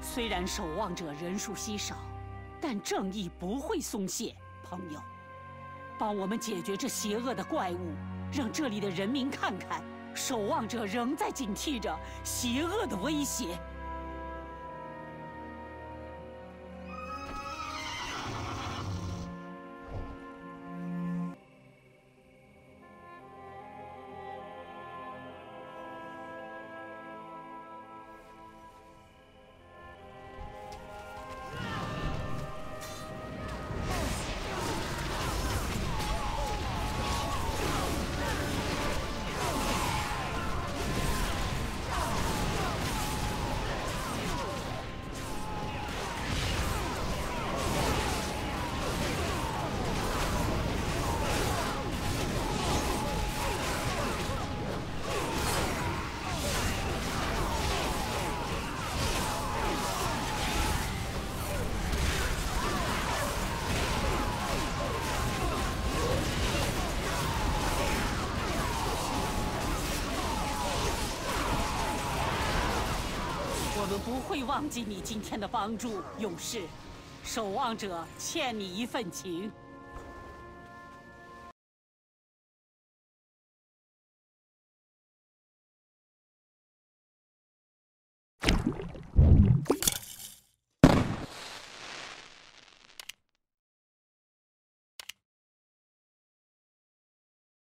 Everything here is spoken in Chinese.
虽然守望者人数稀少，但正义不会松懈。朋友，帮我们解决这邪恶的怪物，让这里的人民看看，守望者仍在警惕着邪恶的威胁。我们不会忘记你今天的帮助，勇士。守望者欠你一份情。